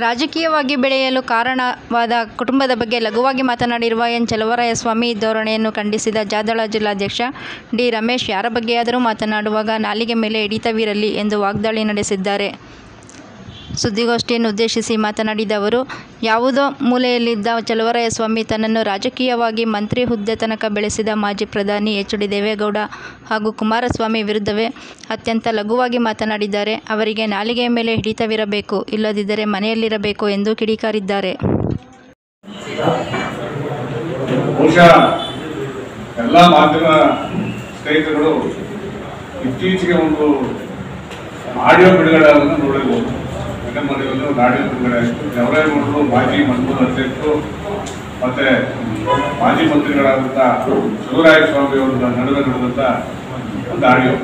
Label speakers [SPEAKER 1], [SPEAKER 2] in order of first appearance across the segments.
[SPEAKER 1] ರಾಜಕೀಯವಾಗಿ ಬೆಳೆಯಲು ಕಾರಣವಾದ ಕುಟುಂಬದ ಬಗ್ಗೆ ಲಘುವಾಗಿ ಮಾತನಾಡಿರುವ ಎನ್. ಚಲುವರಾಯಸ್ವಾಮಿ ಧೋರಣೆಯನ್ನು ಖಂಡಿಸಿದ ಜಾದಳ ಜಿಲ್ಲಾಧ್ಯಕ್ಷ ಡಿ. ರಮೇಶ್, ಯಾರ ಬಗ್ಗೆಯಾದರೂ ಮಾತನಾಡುವಾಗ ನಾಲಿಗೆ ಮೇಲೆ ಹಿಡಿತವಿರಲಿ ಎಂದು ವಾಗ್ದಾಳಿ ನಡೆಸಿದ್ದಾರೆ. ಸುದ್ದಿಗೋಷ್ಠಿಯನ್ನು ಉದ್ದೇಶಿಸಿ ಮಾತನಾಡಿದ ಅವರು, ಯಾವುದೋ ಮೂಲೆಯಲ್ಲಿದ್ದ ಚಲುವರಾಯಸ್ವಾಮಿ ತನ್ನನ್ನು ರಾಜಕೀಯವಾಗಿ ಮಂತ್ರಿ ಹುದ್ದೆ ತನಕ ಬೆಳೆಸಿದ ಮಾಜಿ ಪ್ರಧಾನಿ ಎಚ್ ಡಿ ದೇವೇಗೌಡ ಹಾಗೂ ಕುಮಾರಸ್ವಾಮಿ ವಿರುದ್ಧವೇ ಅತ್ಯಂತ ಲಘುವಾಗಿ ಮಾತನಾಡಿದ್ದಾರೆ. ಅವರಿಗೆ ನಾಲಿಗೆಯ ಮೇಲೆ ಹಿಡಿತವಿರಬೇಕು, ಇಲ್ಲದಿದ್ದರೆ ಮನೆಯಲ್ಲಿರಬೇಕು ಎಂದು ಕಿಡಿಕಾರಿದ್ದಾರೆ.
[SPEAKER 2] ಎಲ್ಲ ಮಾಧ್ಯಮ ಇತ್ತೀಚೆಗೆ ಒಂದು ಆಡಿಯೋ ಬಿಡುಗಡೆ ನೋಡಿರ್ಬೋದು. ನನ್ನ ಮನೆಯಲ್ಲೂ ಬಿಡುಗಡೆ ಜವರೇ ಜವರೇಗೌಡರು ಮಾಜಿ ಮಂಡಲ ಅಧ್ಯಕ್ಷರು ಮತ್ತೆ ಮಾಜಿ ಮಂತ್ರಿಗಳಾದಂಥ ಶಿವರಾಯ ಸ್ವಾಮಿ ಅವರ ನಡುವೆ ನಡೆದಂಥ ಒಂದು ಆಡಿಯೋ.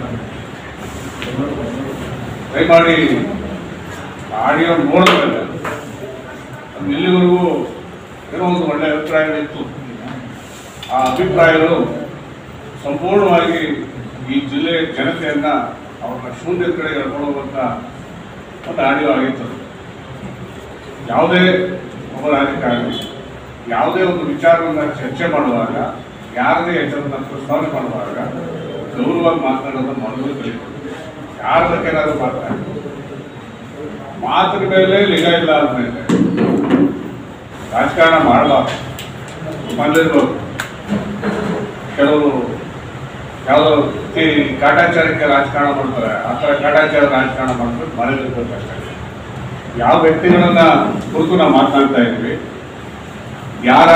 [SPEAKER 2] ದಯಮಾಡಿ ಆಡಿಯೋ ಅದು ಇಲ್ಲಿವರೆಗೂ ಏನೋ ಒಂದು ಒಳ್ಳೆಯ ಅಭಿಪ್ರಾಯಗಳಿತ್ತು ಆ ಅಭಿಪ್ರಾಯಗಳು ಸಂಪೂರ್ಣವಾಗಿ ಈ ಜಿಲ್ಲೆಯ ಜನತೆಯನ್ನ ಅವರ ಶೂನ್ಯ ಕಡೆ ಎಳ್ಕೊಂಡು ಒಂದು ಆಡಿಯೋ ಆಗಿತ್ತು. ಯಾವುದೇ ಒಬ್ಬ ರಾಜಕಾರಣಿ ಯಾವುದೇ ಒಂದು ವಿಚಾರವನ್ನು ಚರ್ಚೆ ಮಾಡುವಾಗ, ಯಾರದೇ ಹೆಸರನ್ನ ಪ್ರಸ್ತಾವನೆ ಮಾಡುವಾಗ ಗೌರವವಾಗಿ ಮಾತನಾಡೋದು ಮೊದಲು ಕಲಿಬೇಕು ಯಾರ ಏನಾದ್ರು ಮಾತನಾಡಿ ಮಾತಿನ ಮೇಲೆ ಲಿಂಗ ಇಲ್ಲ ಅಂದಮೇಲೆ ರಾಜಕಾರಣ ಮಾಡಬಾರ್ದು ಮನೇಲಿರ್ಬೇಕು ಕೆಲವರು ಯಾವುದೋ ಈ ಕಾಟಾಚಾರಕ್ಕೆ ರಾಜಕಾರಣ ಮಾಡ್ತಾರೆ. ಆ ಥರ ಕಾಟಾಚಾರ ರಾಜಕಾರಣ ಮಾಡ್ಬಿಟ್ಟು ಮನೇಲಿರ್ಬೇಕು ಅಷ್ಟೇ. ಯಾವ ವ್ಯಕ್ತಿಗಳನ್ನ ಕುರಿತು ನಾವು ಮಾತನಾಡ್ತಾ ಇದ್ವಿ, ಯಾರ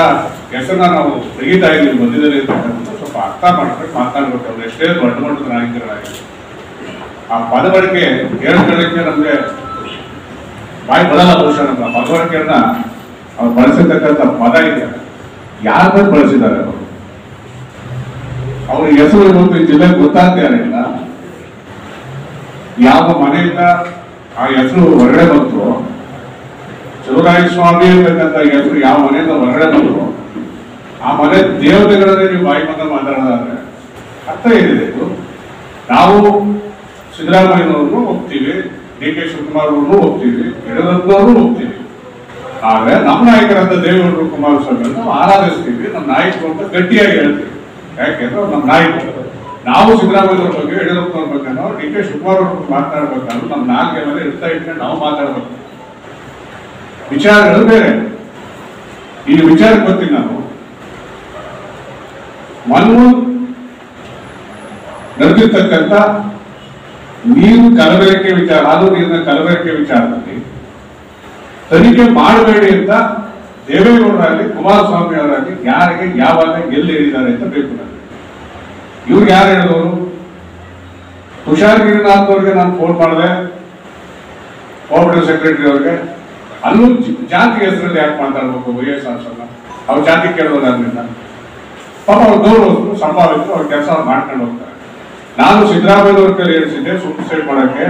[SPEAKER 2] ಹೆಸರನ್ನ ನಾವು ತೆಗಿತಾ ಇದ್ವಿ ಮಧ್ಯದಲ್ಲಿ ಇರ್ತಕ್ಕಂಥ ಸ್ವಲ್ಪ ಅರ್ಥ ಮಾಡ್ಕೊಂಡು ಮಾತನಾಡ್ಬೇಕು. ಅವ್ರು ಎಷ್ಟೇ ದೊಡ್ಡ ಮಟ್ಟದ ನಾಯಕರಾಗಿ ಆ ಪದ ಹೇಳ್ಕೊಳ್ಳಕ್ಕೆ ನಮಗೆ ಬಾಯಿ ಬರಲ್ಲ ಬಹುಶಃ ನಮ್ಮ ಅವ್ರು ಬಳಸಿರ್ತಕ್ಕಂಥ ಪದ ಇದೆ. ಯಾರ ಬಳಸಿದ್ದಾರೆ ಅವರು ಹೆಸರು ಇವತ್ತು ಜಿಲ್ಲೆ ಗೊತ್ತಾಗ್ತಾ ಇಲ್ಲ. ಯಾವ ಮನೆಯಿಂದ ಆ ಹೆಸರು ಹೊರಗಡೆ ಬಂತು? ಚಲುರಾಯಸ್ವಾಮಿ ಸ್ವಾಮಿ ಹೆಸರು ಯಾವ ಮನೆಯಿಂದ ಹೊರಗಡೆ ಬಂತು? ಆ ಮನೆ ದೇವತೆಗಳನ್ನೇ ನೀವು ಬಾಯಿ ಬಂದ ಮಾತಾಡೋದಾದ್ರೆ ಅರ್ಥ ಏನಿದೆ ನಾವು ಸಿದ್ದರಾಮಯ್ಯನವ್ರನ್ನು ಹೋಗ್ತೀವಿ ಡಿ ಕೆ ಶಿವಕುಮಾರ್ ಅವ್ರನ್ನೂ ಹೋಗ್ತೀವಿ ಯಡಿಯೂರಪ್ಪನವ್ರನ್ನೂ ಹೋಗ್ತೀವಿ ಆದ್ರೆ ನಮ್ಮ ನಾಯಕರಾದ ದೇವೇಗೌಡರು ಕುಮಾರಸ್ವಾಮಿ ನಾವು ಆರಾಧಿಸ್ತೀವಿ, ನಮ್ಮ ನಾಯಕರು ಅಂತ ಗಟ್ಟಿಯಾಗಿ ಹೇಳ್ತೀವಿ. ಯಾಕೆಂದ್ರೆ ಅವ್ರು ನಮ್ಮ ನಾಯಕರು. ನಾವು ಸಿದ್ದರಾಮಯ್ಯವ್ರ ಬಗ್ಗೆ, ಯಡಿಯೂರಪ್ಪನವ್ರ ಬಗ್ಗೆ ನಾವು ಡಿ ಕೆ ಶಿವಕುಮಾರ್ ಅವ್ರ ಬಗ್ಗೆ ನಮ್ಮ ನಾಲ್ಕು ಮೇಲೆ ಇರ್ತಾ ಇಟ್ಕೊಂಡು ನಾವು ಮಾತಾಡ್ಬೇಕು. ವಿಚಾರಗಳು ಬೇರೆ. ಈ ವಿಚಾರಕ್ಕೆ ಬರ್ತೀನಿ ನಾನು. ಮನ್ಮೂಲ್ ನಡೆದಿರ್ತಕ್ಕಂಥ ನೀರು ಕಲಬೆರಕೆ ವಿಚಾರ ಅದು ನೀರಿನ ಕಲಬೆರಕೆ ವಿಚಾರದಲ್ಲಿ ತನಿಖೆ ಮಾಡಬೇಡಿ ಅಂತ ದೇವೇಗೌಡರಾಗಲಿ ಕುಮಾರಸ್ವಾಮಿ ಅವರಾಗಲಿ ಯಾರಿಗೆ, ಯಾವಾಗ, ಎಲ್ಲಿ ಹೇಳಿದ್ದಾರೆ ಅಂತ ಬೇಕು ನನಗೆ. ಇವ್ರು ಯಾರು ಹೇಳಿದವರು ತುಷಾರ್ ಗಿರಿನಾಥ್ ಅವರಿಗೆ ನಾನು ಫೋನ್ ಮಾಡಿದೆ ಕೋಆಪರೇಟಿವ್ ಸೆಕ್ರೆಟರಿ ಅವ್ರಿಗೆ. ಅಲ್ಲೂ ಜಾತಿ ಹೆಸರಲ್ಲಿ ಯಾಕೆ ಮಾತಾಡ್ಬೇಕು ವೈ ಎಸ್ ಆರ್ ಅವ್ರ ಜಾತಿ ಕೇಳೋದಾದ್ರಿಂದ ಪಾಪ ಅವ್ರು ಗೌರವಿದ್ರು ಸಂಭಾವಿದ್ರು ಅವ್ರ ಕೆಲಸ ಮಾಡ್ಕೊಂಡು ಹೋಗ್ತಾರೆ. ನಾನು ಸಿದ್ದರಾಮಯ್ಯ ಅವ್ರ ಕೈಲಿ ಸೂಪರ್ ಸೈಡ್ ಮಾಡಕ್ಕೆ.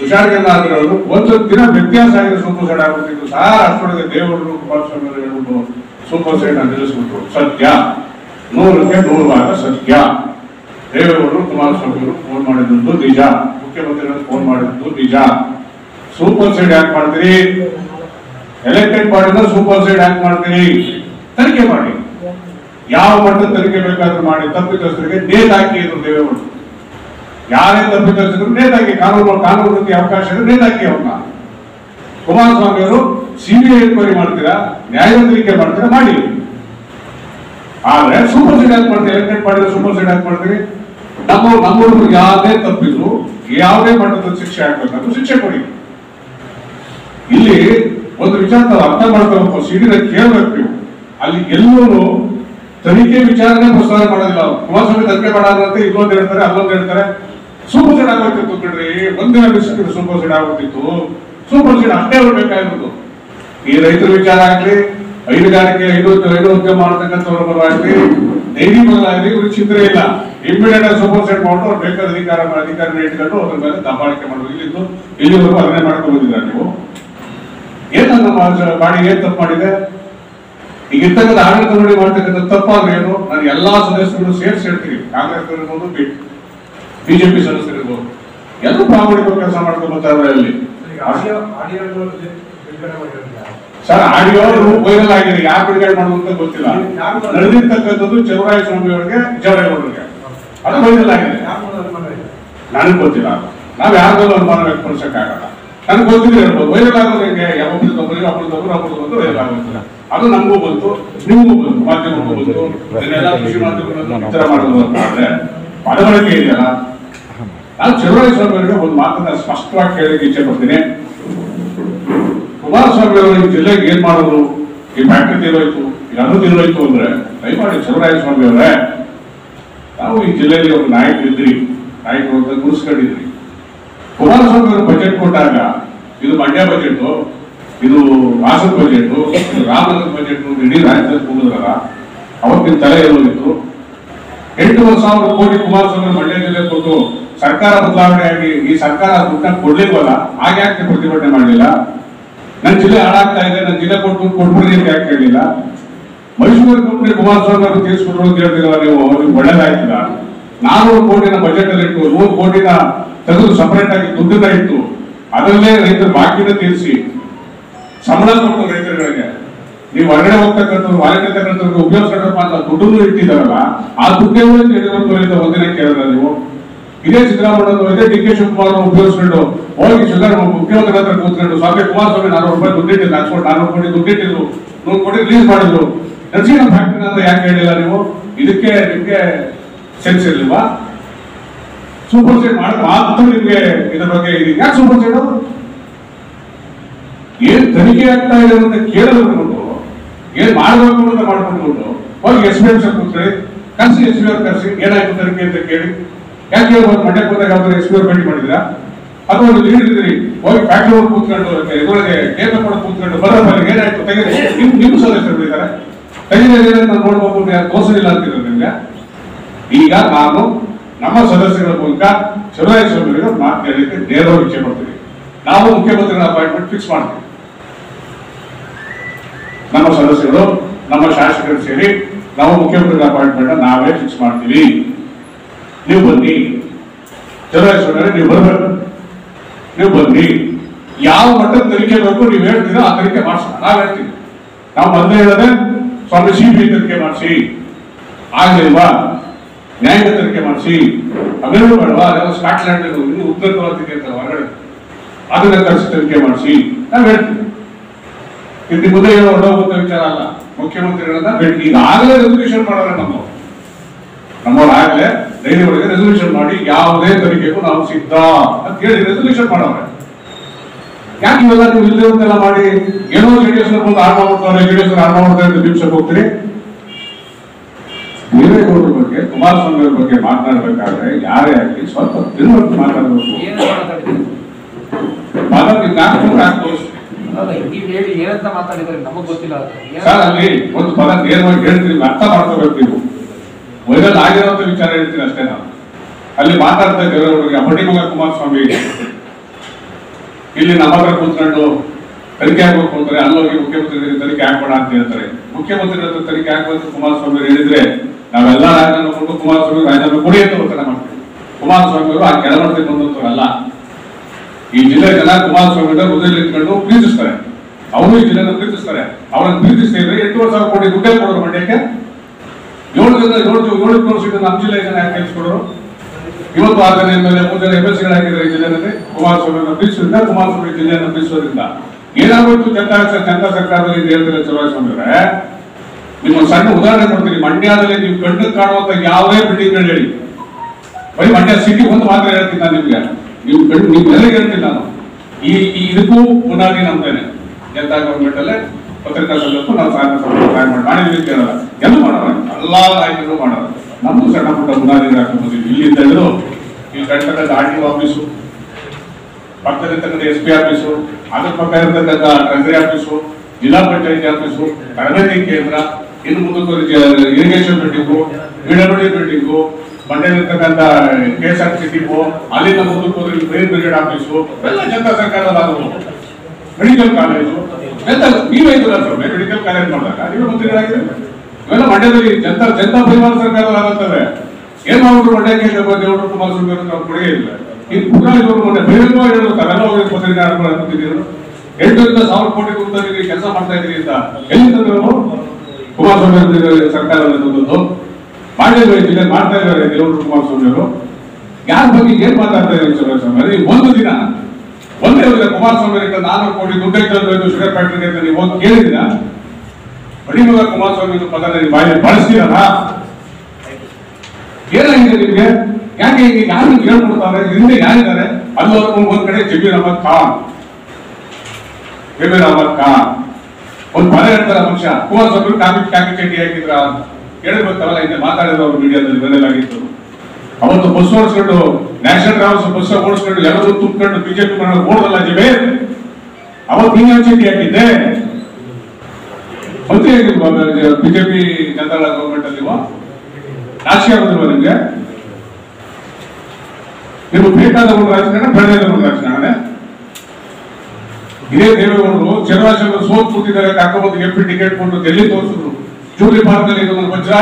[SPEAKER 2] ಅವರು ಒಂದು ದಿನ ವ್ಯತ್ಯಾಸ ಆಗಿದೆ ಸೂಪರ್ಸೈಡ್ ಆಗುತ್ತಿದ್ದು ಸಹ ಅಷ್ಟೊಳಗೆ ದೇವರು ಕುಮಾರಸ್ವಾಮಿ ಹೇಳ್ಬಿಟ್ಟು ಸೂಪರ್ಸೈಡ್ ನಿಲ್ಲಿಸ್ಬಿಟ್ರು. ಸತ್ಯ ನೂರಕ್ಕೆ ನೂರು ಭಾಗ ಸತ್ಯ ದೇವೇಗೌಡರು ಕುಮಾರಸ್ವಾಮಿ ಅವರು ಫೋನ್ ಮಾಡಿದ್ದು ನಿಜ. ಮುಖ್ಯಮಂತ್ರಿಗಳು ಫೋನ್ ಮಾಡಿದ್ದು ನಿಜ. ಸೂಪರ್ ಸೈಡ್ ಯಾಕೆ ಮಾಡ್ತೀರಿ? ಎಲೆಕ್ಟೆಡ್ ಮಾಡಿದ್ರೆ ಸೂಪರ್ ಸೈಡ್ ಯಾಕೆ ಮಾಡ್ತೀರಿ? ತನಿಖೆ ಮಾಡಿ. ಯಾವ ಮಟ್ಟದ ತನಿಖೆ ಬೇಕಾದ್ರೂ ಮಾಡಿ. ತಪ್ಪಿತಸ್ಥರಿಗೆ ನೇತಾಕಿ ಇದ್ರು ದೇವೇಗೌಡರು. ಯಾರೇ ತಪ್ಪಿತಸ್ಥರು ನೇತಾಕಿ ಹಾಕಿ ಕಾನೂನು ಕಾನೂನು ಅವಕಾಶ ಇದೆ ನೇತಾಕಿ ಹಾಕಿ ಅವ್ರನ್ನ ಕುಮಾರಸ್ವಾಮಿ ಅವರು ಸಿಬಿಐ ಎನ್ಕ್ವೈರಿ ಮಾಡ್ತೀರಾ ನ್ಯಾಯಾಂಗಿಕೆ ಮಾಡ್ತೀರಾ, ಮಾಡಿ. ಆದ್ರೆ ಸೂಪರ್ ಸೈಡ್ ಯಾಕೆ ಮಾಡ್ತೀವಿ ಎಲೆಕ್ಟೆಡ್ ಮಾಡಿದ್ರೆ ಸೂಪರ್ ಸೈಡ್ ಯಾಕೆ ಮಾಡ್ತೀವಿ ನಮ್ಮ ನಮ್ಮೂರು ಯಾವುದೇ ತಪ್ಪಿದ್ರು ಯಾವುದೇ ಮಟ್ಟದ ಶಿಕ್ಷೆ ಹಾಕ್ಬೇಕಂತ ಶಿಕ್ಷೆ ಕೊಡಿ. ಇಲ್ಲಿ ಒಂದು ವಿಚಾರ ನಾವು ಅರ್ಥ ಮಾಡ್ಕೋಬೇಕು ಸಿಡಿನ ಕೇಳ್ಬೇಕು ನೀವು. ಅಲ್ಲಿ ಎಲ್ಲರೂ ತನಿಖೆ ವಿಚಾರನೆ ಪ್ರಸ್ತಾವ ಮಾಡೋದಿಲ್ಲ. ಕುಮಾರ್ ಕುಮಾರಸ್ವಾಮಿ ತನಿಖೆ ಮಾಡೋದಂತೆ ಇಲ್ಲೊಂದು ಹೇಳ್ತಾರೆ, ಅಲ್ಲೊಂದು ಹೇಳ್ತಾರೆ. ಸೂಪರ್ ಆಗೋಗ್ತಿತ್ತು ಕಣ್ರಿ ಒಂದಿನ ಸಿಕ್ಕಿದ್ರೆ ಸೂಪರ್ಸೀಡ್ ಆಗೋಗ್ತಿತ್ತು ಸೂಪರ್ಸೀಡ್ ಸೂಪರ್ ಸೀಡ್ ಅಷ್ಟೇ ಬರ್ಬೇಕಾಗಿರೋದು ಈ ರೈತರ ವಿಚಾರ ಆಗ್ಲಿ ಹೈನುಗಾರಿಕೆ ಐದು ಐದು ಉದ್ಯಮ ಮಾಡತಕ್ಕಂಥವ್ರ ಪರವಾಗಿ ಡೈರಿ ಬದಲಾಗಲಿ ಇವ್ರಿಗೆ ಚಿಂತೆ ಇಲ್ಲ. ಇಮಿಡಿಯೇಟ್ ಆಗಿ ಸೂಪರ್ ಸೆಟ್ ಮಾಡ್ಕೊಂಡು ಅವ್ರು ಬೇಕಾದ ಅಧಿಕಾರ ಅಧಿಕಾರ ಇಟ್ಕೊಂಡು ಅದ್ರ ಮೇಲೆ ದಬ್ಬಾಳಿಕೆ ಮಾಡೋದು. ಇಲ್ಲಿದ್ದು, ಇಲ್ಲಿವರೆಗೂ ಅದನ್ನೇ ಮಾಡ್ಕೊಂಡು ಬಂದಿದ್ದಾರೆ ನೀವು. ಏನನ್ನ ಮಾಡಿ ಏನ್ ತಪ್ಪು ಮಾಡಿದೆ? ಈಗ ಇರ್ತಕ್ಕಂಥ ಆಡಳಿತ ನೋಡಿ ಮಾಡ್ತಕ್ಕಂಥ ತಪ್ಪಾದ್ರೆ ಏನು? ನಾನು ಎಲ್ಲಾ ಸದಸ್ಯರು ಸೇರಿಸಿ ಹೇಳ್ತೀನಿ. ಕಾಂಗ್ರೆಸ್ ಇರ್ಬೋದು ಬಿಜೆಪಿ ಸದಸ್ಯರು ಇರ್ಬೋದು ಎಲ್ಲರೂ ಪ್ರಾಮಾಣಿಕ ಕೆಲಸ ಮಾಡ್ಕೊಂಡು ಬರ್ತಾರೆ ಅಲ್ಲಿ ಸರ್ ಆಡಿಯೋ ವೈರಲ್ ಆಗಿದೆ ಯಾರು ಬಿಡುಗಡೆ ಮಾಡುವಂತ ಗೊತ್ತಿಲ್ಲ. ನಡೆದಿರ್ತಕ್ಕಂಥದ್ದು ಚೌರಾಯ ಸ್ವಾಮಿ ಅವರಿಗೆ ಜವರೇಗೌಡರಿಗೆ ಅದು ವೈರಲ್ ಆಗಿದೆ. ನನಗೆ ಗೊತ್ತಿಲ್ಲ. ನಾವು ಯಾರ್ದಲ್ಲೂ ಅನುಮಾನ ವ್ಯಕ್ತಪಡಿಸಕ್ಕಾಗಲ್ಲ. ನನಗೆ ಗೊತ್ತಿದೆ ಹೇಳ್ಬೋದು. ವೈರಲ್ ಆಗೋದು ಹೆಂಗೆ ಒಬ್ಬರಿಗೆ ಒಬ್ಬರಿಗೆ ಒಬ್ಬರಿಗೆ ಒಬ್ಬರು ಬಂದು ವೈರಲ್ ಆಗುತ್ತೆ ಅದು ನಮಗೂ ಬಂತು ನಿಮಗೂ ಬಂತು ಮಾಧ್ಯಮಕ್ಕೂ ಬಂತು ಇದನ್ನೆಲ್ಲ ಕೃಷಿ ಮಾಧ್ಯಮಗಳನ್ನು ವಿಚಾರ ಮಾಡೋದು ಮನವಳಿಕೆ ಇದೆಯಲ್ಲ. ನಾನು ಚಲುವರಾಯ ಸ್ವಾಮಿ ಅವರಿಗೆ ಒಂದು ಮಾತನ್ನ ಸ್ಪಷ್ಟವಾಗಿ ಕೇಳಲಿಕ್ಕೆ ಇಚ್ಛೆ ಪಡ್ತೀನಿ. ಕುಮಾರಸ್ವಾಮಿ ಅವರು ಈ ಜಿಲ್ಲೆಗೆ ಏನ್ ಮಾಡೋದು ಈ ಫ್ಯಾಕ್ಟ್ರಿ ತೀರೋಯ್ತು, ಈ ಅನು ತೀರೋಯ್ತು ಅಂದ್ರೆ ದಯಮಾಡಿ ಚಲುವರಾಯ ಸ್ವಾಮಿ ಅವರೇ ನಾವು ಈ ಜಿಲ್ಲೆಯಲ್ಲಿ ಒಬ್ಬ ನಾಯಕರಿದ್ರಿ ನಾಯಕರು ಅಂತ ಗುರುಸ್ಕೊಂಡಿದ್ರಿ ಕುಮಾರಸ್ವಾಮಿ ಅವರು ಬಜೆಟ್ ಕೊಟ್ಟಾಗ ಇದು ಮಂಡ್ಯ ಬಜೆಟ್ ಇದು ಹಾಸನ ಬಜೆಟ್ ರಾಮನಗರ ಬಜೆಟ್ ಇಡೀ ರಾಜ್ಯದಲ್ಲಿ ಕೂಗಿದ್ರಲ್ಲ ಅವತ್ತಿನ ತಲೆ ಇರೋದಿತ್ತು ಎಂಟೂವರೆ ಸಾವಿರ ಕೋಟಿ ಕುಮಾರಸ್ವಾಮಿ ಮಂಡ್ಯ ಜಿಲ್ಲೆ ಕೊಟ್ಟು ಸರ್ಕಾರ ಬದಲಾವಣೆಯಾಗಿ ಈ ಸರ್ಕಾರ ದುಡ್ಡನ್ನ ಕೊಡ್ಲಿಲ್ವಲ್ಲ ಯಾಕೆ ಪ್ರತಿಭಟನೆ ಮಾಡಲಿಲ್ಲ? ನನ್ನ ಜಿಲ್ಲೆ ಹಾಳಾಗ್ತಾ ಇದೆ ನನ್ನ ಜಿಲ್ಲೆ ಕೊಟ್ಟು ಕೊಟ್ಬಿಡಿ ಅಂತ ಯಾಕೆ ಹೇಳಿಲ್ಲ ಮೈಸೂರು ಕಂಪನಿ ಕುಮಾರಸ್ವಾಮಿ ಅವರು ತೀರಿಸ್ಬಿಟ್ರು ಅಂತ ಹೇಳ್ತಿಲ್ಲ ನೀವು, ಅವ್ರಿಗೆ ಒಳ್ಳೇದಾಯ್ತಿಲ್ಲ ನಾನೂರು ಕೋಟಿನ ಬಜೆಟ್ ಅಲ್ಲಿ ಇಟ್ಟು, ನೂರು ಕೋಟಿನ ತೆಗೆದು ಸಪರೇಟ್ ಆಗಿ ದುಡ್ಡನ್ನ ಇಟ್ಟು, ಅದರಲ್ಲೇ ರೈತರ ಬಾಕಿನ ತೀರಿಸಿ, ಸಂಬಳ ಕೊಟ್ಟು ರೈತರುಗಳಿಗೆ, ನೀವು ಹೊರಗಡೆ ಹೋಗ್ತಕ್ಕಂಥವ್ರು ವಾಲಿಕೆ ತಕ್ಕಂಥವ್ರಿಗೆ ಅಂತ ದುಡ್ಡು ಇಟ್ಟಿದ್ದಾರಲ್ಲ, ಆ ದುಡ್ಡೇ ಯಡಿಯೂರಪ್ಪರಿಂದ ಒಂದಿನ ಕೇಳಿದ್ರೆ ನೀವು? ಇದೇ ಸಿದ್ದರಾಮಯ್ಯ ಇದೇ ಡಿ ಕೆ ಶಿವಕುಮಾರ್ ಉಪಯೋಗಿಸ್ಕೊಂಡು ಹೋಗಿ ಸುಧಾರ ಮುಖ್ಯಮಂತ್ರಿ ಹತ್ರ ಕೂತ್ಕೊಂಡು ಸ್ವಾಮಿ ಕುಮಾರಸ್ವಾಮಿ ನಾನೂರು ರೂಪಾಯಿ ದುಡ್ಡಿಟ್ಟಿದ್ದು ಹಾಕ್ಸ್ಕೊಂಡು ನಾನೂರು ಕೋಟಿ ದುಡ್ಡಿಟ್ಟಿದ್ರು ನೂರು ಕೋಟಿ ರಿಲೀಸ್ ಮಾಡಿದ್ರು. ನರಸಿಂಹ ಫ್ಯಾಕ್ಟ್ರಿ ಅಂತ ಯಾಕೆ ಹೇಳಿಲ್ಲ ನೀವು? ಇದಕ್ಕೆ ನಿಮ್ಗೆ ಸೆನ್ಸ್ ಇರ್ಲಿಲ್ವಾ? ಸೂಪರ್ ಸೀಡ್ ಮಾಡಿ ಮಾತ್ರ ನಿಮ್ಗೆ ಇದ್ರ ಬಗ್ಗೆ ಯಾಕೆ ಸೂಪರ್ ಸೇಟ್ ಏನ್ ತನಿಖೆ ಆಗ್ತಾ ಇದೆ ಅಂತ ಕೇಳಬೇಕು ಏನ್ ಮಾಡಬೇಕು ಅಂತ ಮಾಡ್ಕೊಂಡು ಹೋಗಿ ಎಸ್ ಎಂ ಸರ್ ಕೂತ್ಕೊಳ್ಳಿ ಕರ್ಸಿ ಎಸ್ ಬಿ ಅವ್ರು ಕರ್ಸಿ, ಏನಾಯ್ತು ತನಿಖೆ ಅಂತ ಕೇಳಿ. ಯಾಕೆ ಒಂದು ಮಂಡ್ಯಕ್ಕೆ ಹೋದಾಗ ಪಿ ಅವ್ರು ಮಾಡಿದ್ರಾ? ಅಥವಾ ಒಂದು ಲೀಡ್ ಇದ್ರಿ ಹೋಗಿ ಫ್ಯಾಕ್ಟ್ರಿ ಕೂತ್ಕೊಂಡು ಇದರೊಳಗೆ ಕೇಂದ್ರ ಕೂಡ ಕೂತ್ಕೊಂಡು ಬರೋ ಏನಾಯ್ತು? ತೆಗೆದು ನಿಮ್ ನಿಮ್ಮ ಸದಸ್ಯರು ಇದ್ದಾರೆ. ತೆಗೆದ ನಾನು ನೋಡ್ಬೋದು ಯಾರು ತೋರಿಸಲಿಲ್ಲ ಅಂತಿದ್ರು ನಿಮ್ಗೆ? ಈಗ ನಾನು ನಮ್ಮ ಸದಸ್ಯರ ಮೂಲಕ ಶಿವರಾಯ ಮಾತನಾಡಲಿಕ್ಕೆ ನೇರವಾಗಿ ಇಚ್ಛೆ ಮಾಡ್ತೀವಿ. ನಾವು ಮುಖ್ಯಮಂತ್ರಿಗಳ ಅಪಾಯಿಂಟ್ಮೆಂಟ್ ಫಿಕ್ಸ್ ಮಾಡ್ತೀವಿ. ನಮ್ಮ ಸದಸ್ಯರು, ನಮ್ಮ ಶಾಸಕರು ಸೇರಿ ನಾವು ಮುಖ್ಯಮಂತ್ರಿಗಳ ಅಪಾಯಿಂಟ್ಮೆಂಟ್ ನಾವೇ ಫಿಕ್ಸ್ ಮಾಡ್ತೀವಿ. ನೀವು ಬನ್ನಿ ಶಿವರಾಯ ಸ್ವಾಮಿ ನೀವು ಬರ್ಬೇಕು ನೀವು ಬನ್ನಿ ಯಾವ ಮಟ್ಟದ ತನಿಖೆ ಬೇಕು ನೀವು ಹೇಳ್ತೀರೋ ಆ ತನಿಖೆ ಮಾಡಿಸೋಣ ನಾವ್ ಹೇಳ್ತೀವಿ ನಾವು ಮೊದಲೇ ಹೇಳದೆ ಸ್ವಾಮಿ ಸಿ ಬಿ ತನಿಖೆ ಮಾಡಿಸಿ ಆಗ್ಲಿಲ್ವಾ ನ್ಯಾಯಾಂಗ ತನಿಖೆ ಮಾಡಿಸಿ ಅವೆರಡು ಬೇಡವಾ ಅದೆಲ್ಲ ಸ್ಕಾಟ್ಲ್ಯಾಂಡ್ ಇನ್ನು ಉತ್ತರ ಭಾರತಕ್ಕೆ ಅಂತ ಹೊರಗಡೆ ಅದನ್ನ ಕರೆಸಿ ತನಿಖೆ ಮಾಡಿಸಿ ನಾವ್ ಹೇಳ್ತೀವಿ ಇಲ್ಲಿ ಮುಂದೆ ಏನೋ ಹೊರಡೋಗುತ್ತ ವಿಚಾರ ಅಲ್ಲ ಮುಖ್ಯಮಂತ್ರಿಗಳನ್ನ ಭೇಟಿ ಈಗಾಗಲೇ ರೆಸಲ್ಯೂಷನ್ ಮಾಡೋರೆ ನಮ್ಮವ್ರು ನಮ್ಮವ್ರು ಆಗ್ಲೇ ಡೈಲಿ ಒಳಗೆ ರೆಸಲ್ಯೂಷನ್ ಮಾಡಿ ಯಾವುದೇ ತನಿಖೆಗೂ ನಾವು ಸಿದ್ಧ ಅಂತ ಹೇಳಿ ರೆಸಲ್ಯೂಷನ್ ಮಾಡವ್ರೆ. ಯಾಕೆ ಇವೆಲ್ಲ ನೀವು ಇಲ್ಲದೆಲ್ಲ ಮಾಡಿ? ಏನೋ ಜೆಡಿಎಸ್ ಬಂದು ಆರ್ ಮಾಡ್ತಾರೆ ಜೆಡಿಎಸ್ ಆರ್ ಮಾಡ್ತಾರೆ ಅಂತ ನಿಮಿಷಕ್ಕೆ ಹೋಗ್ತೀರಿ? ದೇವೇಗೌಡರ ಬಗ್ಗೆ ಕುಮಾರಸ್ವಾಮಿ ಅವ್ರ ಬಗ್ಗೆ ಮಾತನಾಡಬೇಕಾದ್ರೆ ಯಾರೇ ಆಗಲಿ ಸ್ವಲ್ಪ ತಿಳುವಳಿಕೆ ಮಾತಾಡಬೇಕು. ಮಾತಾಡಿ ನಾಲ್ಕು ನಾಲ್ಕು
[SPEAKER 3] ಹೇಳಿ ಏನಂತ ಮಾತಾಡಿದ್ರೆ ನಮಗ್ ಗೊತ್ತಿಲ್ಲ.
[SPEAKER 2] ಸರ್ ಅಲ್ಲಿ ಒಂದು ಪದ ನೇರವಾಗಿ ಹೇಳ್ತೀನಿ ಅರ್ಥ ಮಾಡ್ಕೋಬೇಕು ನೀವು. ವೈರಲ್ ಅಂತ ವಿಚಾರ ಹೇಳ್ತೀನಿ ಅಷ್ಟೇ ನಾನು. ಅಲ್ಲಿ ಮಾತಾಡ್ತಾ ಇದ್ದೇವೆ ಅಪಟಿಮಗ ಕುಮಾರಸ್ವಾಮಿ, ಇಲ್ಲಿ ನಮ್ಮ ಹತ್ರ ಕೂತ್ಕೊಂಡು ತನಿಖೆ ಆಗ್ಬೇಕು ಅಂತಾರೆ ಅಲ್ಲೋಗಿ ಮುಖ್ಯಮಂತ್ರಿ ತನಿಖೆ ಹಾಕೋಣ ಅಂತ ಹೇಳ್ತಾರೆ. ಮುಖ್ಯಮಂತ್ರಿ ಹತ್ರ ತನಿಖೆ ಹಾಕಬೇಕು ಕುಮಾರಸ್ವಾಮಿ ಹೇಳಿದ್ರೆ, ನಾವೆಲ್ಲ ರಾಜೀನಾಮೆ ಕೊಟ್ಟು ಕುಮಾರಸ್ವಾಮಿ ರಾಜೀನಾಮೆ ಕೊಡಿ ಅಂತ ಒತ್ತಡ ಮಾಡ್ತೀವಿ. ಕುಮಾರಸ್ವಾಮಿ ಅವರು ಆ ಕೆಳಮಟ್ಟಕ್ಕೆ ಬಂದಂತವರಲ್ಲ ಈ ಜಿಲ್ಲೆ ಜನ ಕುಮಾರಸ್ವಾಮಿ ಹೃದಯ ಇಟ್ಕೊಂಡು ಪ್ರೀತಿಸ್ತಾರೆ. ಅವರು ಈ ಜಿಲ್ಲೆನ ಪ್ರೀತಿಸ್ತಾರೆ. ಅವರನ್ನು ಪ್ರೀತಿಸ್ತಾ ಇದ್ರೆ ಎಂಟೂವರೆ ಸಾವಿರ ಕೋಟಿ ದುಡ್ಡೇ ಕೊಡೋರು ಮಂಡ್ಯಕ್ಕೆ ಏಳು ಜನ ಏಳು ಏಳು ಏಳು ನಮ್ಮ ಜಿಲ್ಲೆ ಜನ ಯಾಕೆ ಕೇಳಿಸ್ಕೊಡೋರು? ಇವತ್ತು ಆರು ಜನ ಮೇಲೆ ಮೂರು ಜನ ಎಂ ಎಲ್ ಸಿಗಳಾಗಿದ್ದಾರೆ ಈ ಜಿಲ್ಲೆನಲ್ಲಿ ಕುಮಾರಸ್ವಾಮಿ ಪ್ರೀತಿಸೋದ್ರಿಂದ ಕುಮಾರಸ್ವಾಮಿ ಜಿಲ್ಲೆಯನ್ನು ಪ್ರೀತಿಸೋದ್ರಿಂದ ಏನಾಗೋಯ್ತು ಜನತಾ ಜನತಾ ಸರ್ಕಾರದಲ್ಲಿ ಅಂತ ಹೇಳ್ತಾರೆ ಚಲುವಸ್ವಾಮಿ ಅವರೇ? ನಿಮ್ಮೊಂದು ಸಣ್ಣ ಉದಾಹರಣೆ ಕೊಡ್ತೀನಿ. ಮಂಡ್ಯದಲ್ಲಿ ನೀವು ಕಣ್ಣು ಕಾಣುವಂತ ಯಾವುದೇ ಬಿಲ್ಡಿಂಗ್ ಹೇಳಿ. ಬರೀ ಮಂಡ್ಯ ಸಿಟಿ ಒಂದು ಮಾತ್ರ ಹೇಳ್ತೀನಿ ನಾನು ನಿಮ್ಗೆ. ನೀವು ಕಣ್ಣು ನೀವು ಹೇಳ್ತೀನಿ ನಾನು? ಈ ಇದಕ್ಕೂ ಬುನಾದಿ ನಂಬ್ತೇನೆ. ಜನತಾ ಗೌರ್ಮೆಂಟ್ ಅಲ್ಲೇ. ಪತ್ರಿಕಾ ಸಂಘಕ್ಕೂ ನಾವು ಸಹಾಯ ಸಹಾಯ ಮಾಡಿ ಮಾಡಿದ್ವಿ ಕೇಳಲ್ಲ ಎಲ್ಲ ಮಾಡೋಣ. ಎಲ್ಲಾ ನಾಯಕರು ಮಾಡೋಣ. ನಮ್ಮದು ಸಣ್ಣ ಪುಟ್ಟ ಬುನಾದಿ ಹಾಕೊಂಡು ಬಂದಿದ್ವಿ ಇಲ್ಲಿಂದ ಹಿಡಿದು ಈ ಕಟ್ಟತಕ್ಕಂಥ ಆರ್ ಟಿ ಆಫೀಸು ಪಕ್ಕದಿರ್ತಕ್ಕಂಥ ಎಸ್ ಪಿ ಆಫೀಸು ಅದ್ರ ಪಕ್ಕ ಇರತಕ್ಕಂಥ ಟ್ರೆಸರಿ ಆಫೀಸು ಜಿಲ್ಲಾ ಪಂಚಾಯತಿ ಆಫೀಸು ತರಬೇತಿ ಕೇಂದ್ರ, ಇನ್ನು ಮುಂದುವರೆದ irrigation building PW building ಮಂಡ್ಯದಲ್ಲಿರ್ತಕ್ಕಂಥ K S R C depot ಅಲ್ಲಿಂದ ಮುಂದಕ್ಕೆ ಹೋದ್ರೆ ಫೈರ್ ಬ್ರಿಗೇಡ್ ಆಫೀಸು ಎಲ್ಲ ಜನತಾ ಸರ್ಕಾರದ ಮೆಡಿಕಲ್ ಕಾಲೇಜು ನೀವೇ ಇದ್ದೀರ ಸರ್ ಮೆಡಿಕಲ್ ಕಾಲೇಜ್ ಮಾಡಿದಾಗ ನೀವೇ ಮಂತ್ರಿಗಳಾಗಿದೆ ಇವೆಲ್ಲ ಮಂಡ್ಯದಲ್ಲಿ ಜನತಾ ಜನತಾ ಪರಿವಾರ ಸರ್ಕಾರದಲ್ಲಾಗುತ್ತವೆ ಏನ್ ಮಾಡ್ಬಿಟ್ರು ಮಂಡ್ಯಕ್ಕೆ ದೇವೇಂದ್ರ ಕುಮಾರಸ್ವಾಮಿ ಅವರು ಕೊಡುಗೆ ಇಲ್ಲ. ಈ ಪುನಃ ಇವರು ಮೊನ್ನೆ ಬಹಿರಂಗವಾಗಿ ಹೇಳಿದ್ರು ತಾವೆಲ್ಲ ಹೋಗಿ ಪತ್ರಿಕೆ ಆಡ್ಕೊಂಡು ಎಂಟರಿಂದ ಸಾವಿರ ಕೋಟಿ ಇದೀರಿ ಕೆಲಸ ಮಾಡ್ತಾ ಇದೀರಿ ಅಂತ. ಎಲ್ಲಿ ತಂದ್ರು ಕುಮಾರಸ್ವಾಮಿ ಅವ್ರ ಸರ್ಕಾರದಲ್ಲಿ ತಂದದ್ದು ಮಾಡಿದ್ರು ಜಿಲ್ಲೆ ಮಾಡ್ತಾ ಇದ್ದಾರೆ ದೇವರು ಕುಮಾರಸ್ವಾಮಿ ಅವರು. ಯಾರ ಬಗ್ಗೆ ಏನ್ ಮಾತಾಡ್ತಾ ಇದ್ದಾರೆ ಒಂದು ದಿನ. ಒಂದೇ ಒಂದು ಕುಮಾರಸ್ವಾಮಿ ಅಂತ ನಾನು ಕೋಟಿ ದುಡ್ಡು ಶುಗರ್ ಫ್ಯಾಕ್ಟರಿ ಅಂತ ನೀವು ಹೋಗಿ ಕೇಳಿದಿರಾ ಬಡಿಮಗ ಕುಮಾರಸ್ವಾಮಿ ಪದನ ನೀವು ಬಾಯಲ್ಲಿ ಬಳಸ್ತೀರಲ್ಲ? ಏನಾಗಿದೆ ನಿಮಗೆ? ಯಾಕೆ ಈಗ ಯಾರು ಹೇಳ್ಕೊಡ್ತಾರೆ? ಹಿಂದೆ ಯಾರಿದ್ದಾರೆ? ಅಲ್ಲವರೆಗೂ ಒಂದ್ ಕಡೆ ಜಮೀರ್ ಅಹಮದ್ ಖಾನ್. ಜಮೀರ್ ಅಹಮದ್ ಖಾನ್. ಒಂದು ಪದ ಹೇಳ್ತಾರೆ ಪಕ್ಷ ಕುಮಾರಸ್ವಾಮಿ ಕಾಫಿ ಕಾಫಿ ಚಟ್ಟಿ ಹಾಕಿದ್ರ ಅಂತ. ಹೇಳಿರ್ಬೇಕಲ್ಲ ಹಿಂದೆ ಮಾತಾಡಿದ್ರು ಅವ್ರ ಮೀಡಿಯಾದಲ್ಲಿ ಬದಲಾಗಿತ್ತು ಅವತ್ತು ಬಸ್ ಓಡಿಸ್ಕೊಂಡು ನ್ಯಾಷನಲ್ ಟ್ರಾವೆಲ್ಸ್ ಬಸ್ ಓಡಿಸ್ಕೊಂಡು, ಎಲ್ಲರೂ ತುಂಬಿಕೊಂಡು ಬಿಜೆಪಿ ಜಮೀರ್ ಅವತ್ತು ನೀನು ಚೀಟಿ ಹಾಕಿದ್ದೆ? ಮಂತ್ರಿ ಬಿಜೆಪಿ ಜನತಾ ಗೌರ್ಮೆಂಟ್ ಅಲ್ಲಿ ರಾಜಕೀಯ ಬಂದಿರುವ ನಿಮ್ಗೆ? ನೀವು ಬೇಕಾದ ಒಂದು ರಾಜಕಾರಣ ಬೆಳೆದ ಒಂದು ರಾಜಕಾರಣ ಇದೇ ದೇವೇಗೌಡರು ಚಂದ್ರಶೇಖರ್ ಸೋತ್ ಕೂತಿದ್ದಾರೆ ಕರ್ಕೊಂಡ್ಬಂದು ಎಂಪಿ ಟಿಕೆಟ್ ಕೊಟ್ಟು ಡೆಲ್ಲಿ ತೋರಿಸಿದ್ರು. ಜೂಬ್ಲಿ ಪಾರ್ಕ್ನಲ್ಲಿ ಇದು ಒಂದು ವಜ್ರ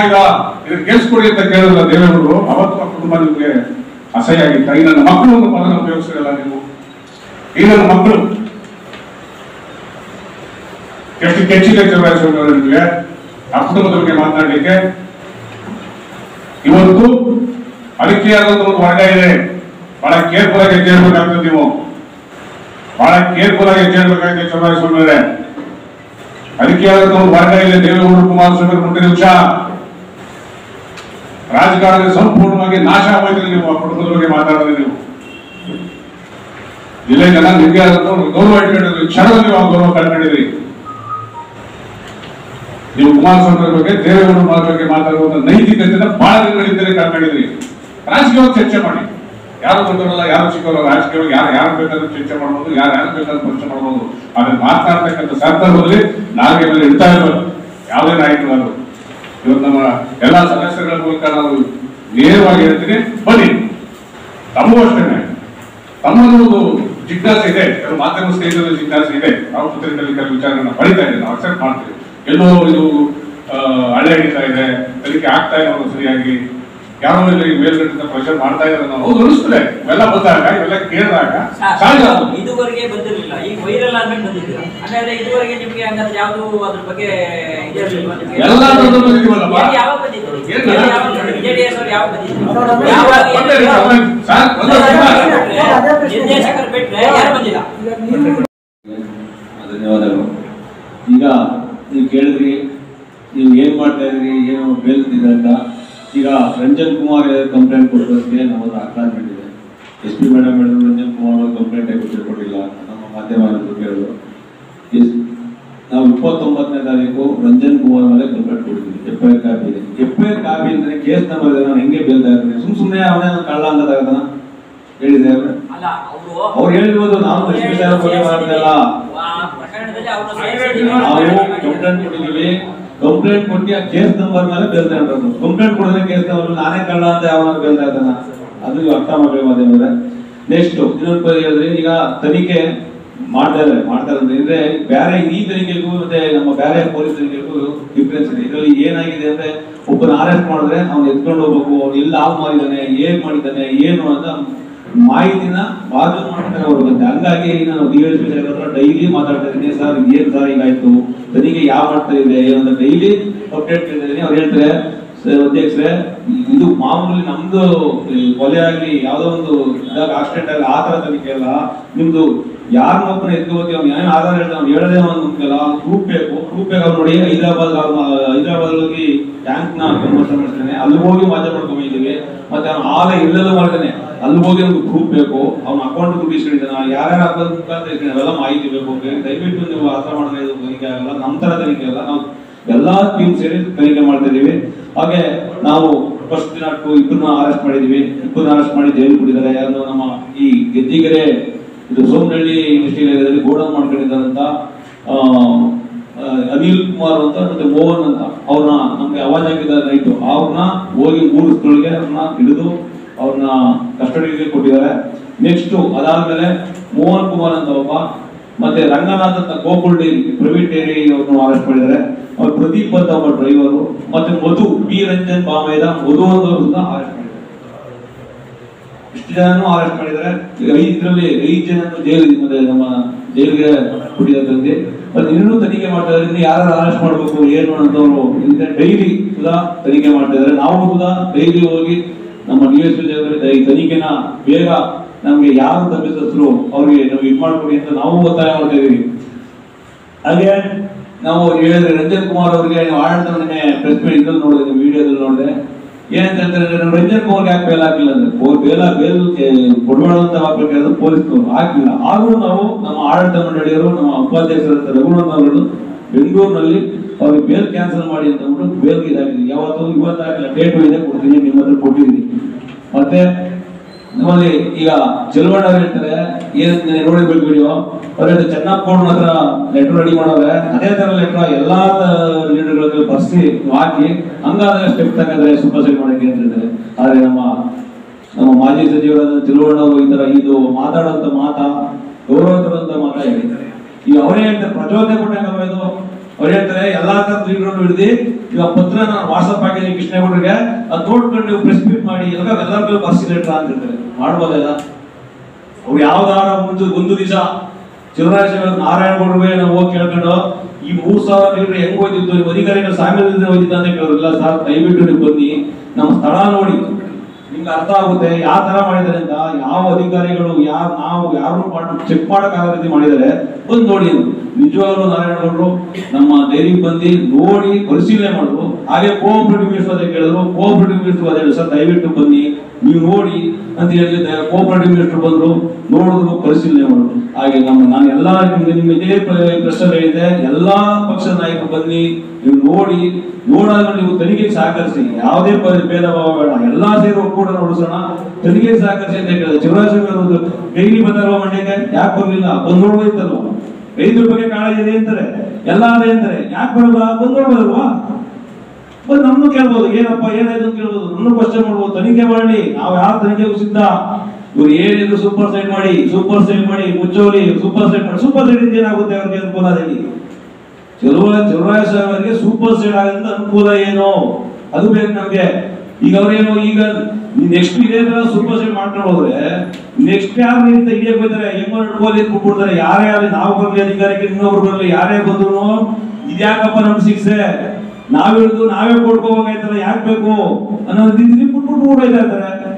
[SPEAKER 2] ಕೇಸ್ ಕೊಡಿ ಅಂತ ಕೇಳಿದ್ರ ದೇವೇಗೌಡರು, ಅವತ್ತು ಆ ಕುಟುಂಬ ನಿಮಗೆ ಅಸಹ್ಯ ಆಗಿತ್ತ. ಈ ನನ್ನ ಮಕ್ಕಳು ಒಂದು ಪದನ ಉಪಯೋಗಿಸಿರಲ್ಲ ನೀವು? ಈ ನನ್ನ ಮಕ್ಕಳು? ಎಷ್ಟು ಕೆಚ್ಚಿದೆ ಚಂದ್ರಶೇಖರ್ ನಿಮಗೆ? ಆ ಕುಟುಂಬದ ಬಗ್ಗೆ ಮಾತನಾಡಲಿಕ್ಕೆ ಇವತ್ತು ಅಡಿಕೆಯಾದಂತ ಒಂದು ವರ್ಗ ಇದೆ. ಬಹಳ ಕೇರ್ಫುಲ್ ಆಗಿ ಹೆಜ್ಜೆ ನೀವು. ಬಹಳ ಕೇರ್ಫುಲ್ ಆಗಿ ಹೆಜ್ಜೆ ಇಡಬೇಕಾಗಿದೆ ಅವರೇ ಅಡಿಕೆಯಾದಂತ ಒಂದು ಇಲ್ಲ ದೇವೇಗೌಡರು ಕುಮಾರಸ್ವಾಮಿ ಕೊಟ್ಟಿರೋ ನಿಮಿಷ ರಾಜಕಾರಣದಲ್ಲಿ ಸಂಪೂರ್ಣವಾಗಿ ನಾಶ ಆಗೋಯ್ತು ನೀವು ಕುಟುಂಬದ ಬಗ್ಗೆ ಮಾತಾಡಿದ್ರೆ ನೀವು. ಜಿಲ್ಲೆ ಜನ ನಿಮಗೆ ಆದಂತ ಒಂದು ಗೌರವ ಇಟ್ಕೊಂಡಿದ್ರಿ, ಕ್ಷಣದಲ್ಲಿ ನೀವು ಗೌರವ ಕಂಡುಕೊಂಡಿದ್ರಿ ನೀವು ಕುಮಾರಸ್ವಾಮಿ ಬಗ್ಗೆ, ದೇವೇಗೌಡ ಬಗ್ಗೆ ಮಾತಾಡುವಂತ ನೈತಿಕತೆ ಬಹಳ ದಿನಗಳಿಂದಲೇ ಕಂಡುಕೊಂಡಿದ್ರಿ ರಾಜಕೀಯವಾಗಿ ಚರ್ಚೆ ಮಾಡಿ. ಯಾರು ದೊಡ್ಡವರಲ್ಲ, ಯಾರು ಚಿಕ್ಕವರಲ್ಲ ರಾಜಕೀಯ ಯಾರು ಯಾರು ಬೇಕಾದ್ರೂ ಚರ್ಚೆ ಮಾಡ್ಬೋದು, ಯಾರು ಯಾರು ಬೇಕಾದ್ರೂ ಪ್ರಶ್ನೆ ಮಾಡ್ಬೋದು. ಆದ್ರೆ ಮಾತನಾಡ್ತಕ್ಕಂಥ ಸಂದರ್ಭದಲ್ಲಿ ನಾಲ್ಗೆ ಮೇಲೆ ಇಡ್ತಾ ಇರ್ಬೋದು ಯಾವುದೇ ನಾಯಕರಾದ್ರು ಇವತ್ತು ನಮ್ಮ ಎಲ್ಲಾ ಸದಸ್ಯರುಗಳ ಮೂಲಕ ನಾವು ನೇರವಾಗಿ ಹೇಳ್ತೀನಿ, ಬನ್ನಿ. ತಮಗೂ ಅಷ್ಟೇ ತಮ್ಮದೊಂದು ಜಿಜ್ಞಾಸೆ ಇದೆ, ಕೆಲವು ಮಾಧ್ಯಮ ಸ್ನೇಹಿತರಲ್ಲಿ ಜಿಜ್ಞಾಸೆ ಇದೆ. ನಾವು ಪತ್ರಿಕೆಯಲ್ಲಿ ಕೆಲವು ವಿಚಾರಗಳನ್ನ ಪಡಿತಾ ನಾವು ಅಕ್ಸೆಪ್ಟ್ ಮಾಡ್ತೀವಿ. ಎಲ್ಲೋ ಇದು ಹಳೆ ಹಿಡಿತಾ ಇದೆ ಕಲಿಕೆ ಆಗ್ತಾ ಇಲ್ಲ ಸರಿಯಾಗಿ. ಯಾರೋ ಇಲ್ಲಿ ಮೇಲ್ಗಡೆಯಿಂದ ಪ್ರೆಷರ್ ಮಾಡ್ತಾ ಇದ್ದಾರೆ ನಾವು ಹೌದು ಅನಿಸ್ತದೆ. ಇವೆಲ್ಲ ಬಂದಾಗ ಇವೆಲ್ಲ ಕೇಳಿದಾಗ ಸಹಜ.
[SPEAKER 4] ಇದುವರೆಗೆ ಬಂದಿರಲಿಲ್ಲ. ಈಗ ವೈರಲ್ ಆದ್ಮೇಲೆ ಬಂದಿದ್ದೀರಾ? ಹಾಗಾದ್ರೆ ಇದುವರೆಗೆ ನಿಮ್ಗೆ ಹಂಗಾದ್ರೆ ಯಾವುದು ಅದ್ರ ಬಗ್ಗೆ?
[SPEAKER 2] ಎಲ್ಲ ಬಂದಿದ್ದೀವಲ್ಲಪ್ಪ.
[SPEAKER 4] ಯಾವಾಗ ಬಂದಿದ್ದೀರಿ? ಬಂದಿದ್ದೀರಿ? ನಿರ್ದೇಶಕರು ಬಿಟ್ರೆ ಯಾರು ಬಂದಿಲ್ಲ?
[SPEAKER 5] ಧನ್ಯವಾದಗಳು. ಈಗ ನೀವು ಕೇಳಿದ್ರಿ ನೀವು ಏನ್ ಮಾಡ್ತಾ ಇದ್ರಿ ಏನು ಬೇಲ್ತಿದೆ ಅಂತ ಈಗ ರಂಜನ್ ಕುಮಾರ್ ಕಂಪ್ಲೇಂಟ್ ಕೊಟ್ಟದಕ್ಕೆ ನಾವು ದಾಖಲಾತಿ ಇದೆ. ಎಸ್ ಪಿ ಮೇಡಮ್ ಹೇಳಿದ್ರು ರಂಜನ್ ಕುಮಾರ್ ಅವರು ಕಂಪ್ಲೇಂಟ್ ಕೊಟ್ಟಿಲ್ಲ? ನಮ್ಮ ಮಾಧ್ಯಮಗಳು ಕೇಳಿದ್ರು. ನಾವು ಇಪ್ಪತ್ತೊಂಬತ್ತನೇ ತಾರೀಕು ರಂಜನ್ ಕುಮಾರ್ ಮೇಲೆ ಕಂಪ್ಲೇಂಟ್ ಕೊಟ್ಟಿದ್ವಿ ಎಫ್ ಐ ಆರ್ ಕಾಪಿ ಇದೆ. ಎಫ್ ಐ ಆರ್ ಕಾಪಿ ಅಂದ್ರೆ ಕೇಸ್ ನಂಬರ್ ಇದೆ. ನಾನು ಹೆಂಗೆ ಬೇಲ್ತಾ ಇರ್ತೀನಿ ಸುಮ್ ಸುಮ್ಮನೆ ಅವನೇ ಕಳ್ಳ ಅಂತ ಹೇಳಿದೆ ಅವ್ರು. ಹೇಳಿರ್ಬೋದು ನಾವು ಲಕ್ಷ್ಮೀ ನಾವು ಕಂಪ್ಲೇಂಟ್ ಕೊಟ್ಟಿದ್ದೀವಿ. ಕಂಪ್ಲೇಂಟ್ ಕೊಟ್ಟು ಆ ಕೇಸ್ ನಂಬರ್ ಮೇಲೆ ಬೇಲ್ತಾ ಇರೋದು ಕಂಪ್ಲೇಂಟ್ ಕೊಡಿದ್ರೆ ಕೇಸ್ ನಂಬರ್ ನಾನೇ ಕಳ್ಳ ಅಂತ ಯಾವ ಬೇಲ್ತಾ ಇದ್ದಾನ? ಅದು ಅರ್ಥ ಮಾಡಬೇಕು ಮಾಧ್ಯಮದ ನೆಕ್ಸ್ಟ್ ಇನ್ನೊಂದು ಪದ ಹೇಳಿದ್ರೆ, ಈಗ ತನಿಖೆ ಮಾಡ್ತಾ ಇದ್ದಾರೆ. ಮಾಡ್ತಾ ಅಂದ್ರೆ ಬೇರೆ ಈ ತನಿಖೆಗೂ ಮತ್ತೆ ನಮ್ಮ ಬೇರೆ ಪೊಲೀಸ್ ತನಿಖೆಗೂ ಡಿಫ್ರೆನ್ಸ್ ಇದೆ. ಇದರಲ್ಲಿ ಏನಾಗಿದೆ ಅಂದ್ರೆ, ಒಬ್ಬನ ಅರೆಸ್ಟ್ ಮಾಡಿದ್ರೆ ಅವ್ನು ಎತ್ಕೊಂಡು ಹೋಗ್ಬೇಕು. ಅವ್ನು ಎಲ್ಲಿ ಆಫ್ ಮಾಡಿದ್ದಾನೆ ಏನ್ ಮಾಡಿದ್ದಾನೆ ಏನು ಅಂತ ಮಾಹಿತಿನ ಬಾಜು ಮಾಡ್ತಾರೆ ಹೋಗುತ್ತೆ ಹಂಗಾಗಿ ನಾನು ಡಿ ಎಸ್ ಪಿ ಡೈಲಿ ಮಾತಾಡ್ತಾ ಸರ್ ಏನ್ ಸರ್ ಹಿಂಗಾಯ್ತು? ತನಿಖೆ ಯಾವ ಮಾಡ್ತಾ ಇದೆ? ಡೈಲಿ ಅಪ್ಡೇಟ್ ಕೇಳ್ತಿದ್ದೀನಿ ಅವ್ರು ಹೇಳ್ತಾರೆ "ಸರ್, ಅಧ್ಯಕ್ಷರೇ ಇದು ಮಾಮೂಲಿ ನಮ್ದು ಕೊಲೆ ಆಗ್ಲಿ ಯಾವ್ದೋ ಒಂದು ಆಕ್ಸಿಡೆಂಟ್ ಆಗಲಿ ಆ ತರ ತನಿಖೆ ಅಲ್ಲ. ನಿಮ್ದು ಯಾರನ್ನೊಬ್ಬನ ಹೋಗಿ ಅವ್ನು ಏನೇನು ಆಧಾರ ಹೇಳ್ತಾನೆ ಅವ್ನು ಹೇಳದೆ ಒಂದು ಪ್ರೂಫ್ ಬೇಕು. ಪ್ರೂಫ್ ಬೇಕು ನೋಡಿ, ಹೈದರಾಬಾದ್ ಹೈದರಾಬಾದ್ ಹೋಗಿ ಟ್ಯಾಂಕ್ನ ಕನ್ವರ್ಷನ್ ಮಾಡ್ತಾನೆ. ಅಲ್ಲಿ ಹೋಗಿ ಮಜಾ ಮಾಡ್ಕೊಂಡಿದ್ದೀವಿ ಮತ್ತೆ ಅವ್ನು ಆಗ ಇಲ್ಲದ ಮಾಡ್ತಾನೆ. ಅಲ್ಲಿ ಹೋಗಿ ಒಂದು ಪ್ರೂಫ್ ಬೇಕು. ಅವ್ನ ಅಕೌಂಟ್ ದುಡ್ಡು ಇಸ್ಕೊಂಡಿದ್ದಾನೆ. ಯಾರ್ಯಾರ ಅಕೌಂಟ್ ಮುಖಾಂತರ ಇಸ್ಕೊಂಡು ಅವೆಲ್ಲ ಮಾಹಿತಿ ಬೇಕು. ದಯವಿಟ್ಟು ನೀವು ಆತರ ಮಾಡಿದ್ರೆ ಇದು ತನಿಖೆ ಆಗಲ್ಲ. ನಮ್ಮ ತರ ತನಿಖೆ ಅಲ್ಲ. ನಾವು ಎಲ್ಲಾ ಟೀಮ್ ಸೇರಿ ತನಿಖೆ ಮಾಡ್ತಾ ಇದೀವಿ ಹಾಗೆ ನಾವು ಫಸ್ಟ್ ದಿನ ಇಬ್ಬರನ್ನ ಅರೆಸ್ಟ್ ಮಾಡಿದೀವಿ ಇಬ್ಬರನ್ನ ಅರೆಸ್ಟ್ ಮಾಡಿ ಜೈಲು ಬಿಟ್ಟಿದ್ದಾರೆ. ಯಾರು ನಮ್ಮ ಈ ಗೆದ್ದಿಗೆರೆ ಇದು ಸೋಮನಹಳ್ಳಿ ಇಂಡಸ್ಟ್ರಿಯಲ್ ಏರಿಯಾದಲ್ಲಿ ಗೋಡನ್ ಮಾಡ್ಕೊಂಡಿದ್ದಂತ ಅನಿಲ್ ಕುಮಾರ್ ಅಂತ ಮತ್ತೆ ಮೋಹನ್ ಅಂತ. ಅವ್ರನ್ನ ನಮ್ಗೆ ಅವಾಜ್ ಹಾಕಿದ್ದಾರೆ ನೈಟು ಅವ್ರನ್ನ ಹೋಗಿ ಮೂರು ಸ್ಥಳಕ್ಕೆ ಅವ್ರನ್ನ ಹಿಡಿದು ಅವ್ರನ್ನ ಕಸ್ಟಡಿಗೆ ಕೊಟ್ಟಿದ್ದಾರೆ. ನೆಕ್ಸ್ಟ್ ಅದಾದ್ಮೇಲೆ ಮೋಹನ್ ಕುಮಾರ್ ಅಂತ ಒಬ್ಬ, ಮತ್ತೆ ರಂಗನಾಥ್ ಅಂತ ಗೋಕುಲ್ ಪ್ರವೀಣ್ ಡೈರಿ ಅವ್ರನ್ನ ಅರೆಸ್ಟ್ ಮಾಡಿದ್ದಾರೆ. ಅವ್ರ ಪ್ರದೀಪ್ ಅಂತ ಒಬ್ಬ ಡ್ರೈವರು ಮತ್ತೆ ಮಧು, ಬಿ. ರಂಜನ್ ಬಾಮೇದ ಮಧು ಅಂತ ಅರೆಸ್ಟ್ ಮಾಡಿದ್ದಾರೆ. ಇಷ್ಟು ಜನನು ಅರೆಸ್ಟ್ ಮಾಡಿದ್ದಾರೆ ಇದರಲ್ಲಿ ಐದು ಜನ ಜೈಲು ಮತ್ತೆ ನಮ್ಮ ಜೈಲಿಗೆ ಕುಡಿಯೋದ್ರಲ್ಲಿ ಅದು ಇನ್ನೂ ತನಿಖೆ ಮಾಡ್ತಾ ಇದ್ದಾರೆ. ಯಾರು ಅರೆಸ್ಟ್ ಮಾಡಬೇಕು, ಏನು ಅಂತವರು ಡೈಲಿ ಕೂಡ ತನಿಖೆ ಮಾಡ್ತಾ ಇದ್ದಾರೆ. ನಾವು ಕೂಡ ಡೈಲಿ ಹೋಗಿ ನಮ್ಮ ಡಿ ಎಸ್ ಈ ತನಿಖೆನ ಬೇಗ ನಮ್ಗೆ ಯಾರು ತಪ್ಪಿಸಿದ್ರು ಅವ್ರಿಗೆ ನಾವು ಇದು ಮಾಡ್ಕೊಡಿ ಅಂತ ನಾವು ಒತ್ತಾಯ ಮಾಡ್ತಾ ಇದೀವಿ ಹಾಗೆ ನಾವು ಹೇಳಿದ್ರೆ ರಂಜನ್ ಕುಮಾರ್ ಅವರಿಗೆ ಆಡಳಿತ ಪ್ರೆಸ್ ಮೀಟ್ ಇದ್ರಲ್ಲಿ ನೋಡಿದೆ ವಿಡಿಯೋದಲ್ಲಿ ನೋಡಿದೆ. ಏನಂತ ಹೇಳ್ತಾರೆ ನಾವು ರಂಜನ್ ಕುಮಾರ್ಗೆ ಯಾಕೆ ಬೇಲ್ ಹಾಕಿಲ್ಲ ಅಂದ್ರೆ ಬೇಲ ಬೇಲ್ ಕೊಡಬೇಡ ಅಂತ ಹಾಕ್ಬೇಕಾದ್ರೆ ಪೊಲೀಸ್ನವರು ಹಾಕಿಲ್ಲ. ಆದರೂ ನಾವು ನಮ್ಮ ಆಡಳಿತ ಮಂಡಳಿಯರು ನಮ್ಮ ಉಪಾಧ್ಯಕ್ಷರಂತ ರಘುನಾಥ್ ಬೆಂಗಳೂರಿನಲ್ಲಿ ಅವ್ರಿಗೆ ಬೇಲ್ ಕ್ಯಾನ್ಸಲ್ ಮಾಡಿ ಅಂತ ಬೇಲ್ಗೆ ಇದಾಗಿದೆ ಯಾವತ್ತೂ ಇವತ್ತು ಹಾಕಿಲ್ಲ ಡೇಟ್ ಇದೆ, ಕೊಡ್ತೀನಿ, ನಿಮ್ಮ ಹತ್ರ ಕೊಟ್ಟಿದ್ದೀನಿ. ಮತ್ತೆ ನಮ್ಮಲ್ಲಿ ಈಗ ಚೆಲುವಣ್ಣ ಅವ್ರು ಹೇಳ್ತಾರೆ, ಏನ್ ನೋಡಿರ್ಬೇಕು ಬಿಡ್ಬಿಡಿಯೋ? ಅವ್ರ ಚೆನ್ನಪ್ಪನ ಹತ್ರ ಲೆಟರ್ ರೆಡಿ ಮಾಡೋರೆ. ಅದೇ ತರ ಲೆಟರ್ ಎಲ್ಲಾ ಲೀಡರ್ಗಳ ಬರ್ಸಿ ಹಾಕಿ, ಹಂಗಾದ್ರೆ ಸ್ಟೆಪ್ ತಗೊಂಡ್ರೆ ಸೆಟ್ ಮಾಡಕ್ಕೆ ಅಂತ ಹೇಳ್ತಾರೆ. ಆದ್ರೆ ನಮ್ಮ ನಮ್ಮ ಮಾಜಿ ಸಚಿವರಾದ ಚೆಲುವಣ್ಣ ಅವರು ಈ ತರ ಇದು ಮಾತಾಡುವಂತ ಮಾತಾ ಗೌರವ ತರುವಂತ ಮಾತಾ ಹೇಳಿದ್ದಾರೆ. ಈಗ ಅವರೇ ಹೇಳ್ತಾರೆ, ಪ್ರಚೋದನೆ ಕೊಟ್ಟಂಗ ಇದು ಅವ್ರು ಹೇಳ್ತಾರೆ, ಎಲ್ಲಾ ತರದ ಲೀಡರ್ ಹಿಡಿದು ಇವಾಗ ಪತ್ರ ನಾನು ವಾಟ್ಸ್ಆಪ್ ಹಾಕಿದ್ದೀನಿ ಕೃಷ್ಣೇಗೌಡರಿಗೆ ಅದ್ ನೋಡ್ಕೊಂಡು ನೀವು ಪ್ರೆಸ್ ಮಾಡಿ ಎಲ್ಲ ಎಲ್ಲರಿಗೂ ಬರ್ಸಿ ಲೆಟರ್ ಅಂತ ಹೇಳ್ತಾರೆ. ಮಾಡ್ಬೋದಲ್ಲ? ಅವ್ರು ಯಾವ್ದಾರ ಒಂದು ಒಂದು ದಿವಸ ಶಿವರಾಜ ನಾರಾಯಣಗೌಡರಿಗೆ ನಾವು ಹೋಗಿ ಕೇಳ್ಕೊಂಡು, ಈ ಮೂರ್ ಸಾವಿರ ಲೀಟರ್ ಹೆಂಗ್ ಹೋಯ್ತಿತ್ತು ನಿಮ್ಮ ಅಧಿಕಾರಿಗಳು ಸಾಮ್ಯದಿಂದ ಹೋಯ್ತಿದ್ದ ಅಂತ ಕೇಳಿದ್ರಲ್ಲ ಸರ್, ದಯವಿಟ್ಟು ನೀವು ಬನ್ನಿ, ನಮ್ಮ ಸ್ಥಳ ನೋಡಿ. ನಿಮ್ಗೆ ಅರ್ಥ ಆಗುತ್ತೆ, ಯಾವ ತರ ಮಾಡಿದ್ದಾರೆ ಅಂತ, ಯಾವ ಅಧಿಕಾರಿಗಳು, ಯಾರು ನಾವು ಯಾರು ಚೆಕ್ ಮಾಡಕ್ ರೀತಿ ಮಾಡಿದ್ದಾರೆ, ಬಂದು ನೋಡಿ ಅಂದ್ರು. ನಿಜವಾಗ್ಲೂ ನಾರಾಯಣಗೌಡರು ನಮ್ಮ ಡೈರಿಗೆ ಬಂದು ನೋಡಿ ಪರಿಶೀಲನೆ ಮಾಡಿದ್ರು. ಹಾಗೆ ಕೋಆಪರೇಟಿವ್ ಮಿನಿಸ್ಟರ್ ಕೇಳಿದ್ರು. ಕೋಆಪರೇಟಿವ್ ಮಿನಿಸ್ಟರ್ ಅದೇ ಸರ್, ದಯವಿಟ್ಟು ಬನ್ನಿ. ನೀವು ನೋಡಿ ಅಂತ ಹೇಳಿ ಕೋಆಪರೇಟಿವ್ ಮಿನಿಸ್ಟರ್ ಬಂದ್ರು, ನೋಡಿದ್ರು, ಪರಿಶೀಲನೆ ಮಾಡಿದ್ರು. ಹಾಗೆ ನಮ್ಮ, ನಾನು ಎಲ್ಲಾ ನಿಮ್ಮ ಇದೇ ಪ್ರ- ಪ್ರಶ್ನೆ ಹೇಳಿದೆ ಎಲ್ಲಾ ಪಕ್ಷದ ನಾಯಕರು ಬನ್ನಿ. ನೀವು ನೋಡಿ ನೋಡಾದ್ರೆ ನೀವು ತನಿಖೆಗೆ ಸಹಕರಿಸಿ. ಯಾವುದೇ ಭೇದ ಭಾವ ಬೇಡ. ಎಲ್ಲಾ ಸೇರಿ ಒಕ್ಕೂಟ ನೋಡಿಸೋಣ. ತನಿಖೆಗೆ ಸಹಕರಿಸಿ ಅಂತ ಹೇಳಿದೆ ಶಿವರಾಜ ಅವರು ಡೈಲಿ ಬಂದಾರ ಮಂಡ್ಯಕ್ಕೆ. ಯಾಕೆ ಬರ್ಲಿಲ್ಲ? ಬಂದ್ ನೋಡ್ಬೋದಿತ್ತಲ್ವ? ರೈತರ ಬಗ್ಗೆ ಕಾಳಜಿ ಇದೆ ಅಂತಾರೆ ಎಲ್ಲ ಅದೇ ಅಂತಾರೆ ಯಾಕೆ ಬರಲ್ಲ ಬಂದು ನೋಡ್ಬೋದಲ್ವಾ ಬಂದು ನಮ್ಮನ್ನು ಕೇಳ್ಬೋದು. ಏನಪ್ಪ, ಏನಾಯ್ತು ಅಂತ ಕೇಳ್ಬೋದು. ನಮ್ಮನ್ನು ಕ್ವಶನ್ ಮಾಡ್ಬೋದು. ತನಿಖೆ ಮಾಡಿ. ನಾವು ಯಾವ ತನಿಖೆಗೂ ಸಿದ್ಧ? ಇವ್ರು ಏನಿದ್ರು ಸೂಪರ್ ಸೈಡ್ ಮಾಡಿ ಸೂಪರ್ ಸೈಡ್ ಮಾಡಿ, ಮುಚ್ಚೋಲಿ ಸೂಪರ್ ಸೈಡ್ ಮಾಡಿ. ಸೂಪರ್ ಸೈಡ್ ಇಂದ ಏನಾಗುತ್ತೆ ಅವ್ರಿಗೆ ಅನುಕೂಲ ಅದಲ್ಲಿ ಚಲುವ, ಚಲುವರಾಯ ಸಾಹೇಬರಿಗೆ ಸೂಪರ್ ಸೈಡ್ ಆಗಂತ ಅನುಕೂಲ ಏನು? ಅದು ಬೇಕು ನಮ್ಗೆ. ಈಗ ಅವ್ರೇನು ಈಗ ನೆಕ್ಸ್ಟ್ ಇದೇ ತರ ಸೂಪರ್ ಸೈಡ್ ಮಾಡ್ಕೊಂಡು ಹೋದ್ರೆ ನೆಕ್ಸ್ಟ್ ಯಾರು ನಿಂತ ಹಿಡಿಯಕ್ ಬೈತಾರೆ ಹೆಂಗೋ ನಡ್ಕೋಲಿ ಬಿಟ್ಬಿಡ್ತಾರೆ ಯಾರೇ ಆಗಲಿ ನಾವು ಬರ್ಲಿ ಅಧಿಕಾರಕ್ಕೆ ಇನ್ನೊಬ್ರು ಬರಲಿ, ಯಾರೇ ಬಂದ್ರು ಇದ್ಯಾಕಪ್ಪ ನಮ್ಗೆ ನಾವ್ ಹಿಡಿದು ನಾವೇ ಕೊಡ್ಕೋಬೇಕಾಯ್ತಲ್ಲ ಯಾಕೆ ಬೇಕು? ಅನ್ನೋ ರೀತಿ ಬಿಟ್ಬಿಟ್ಟು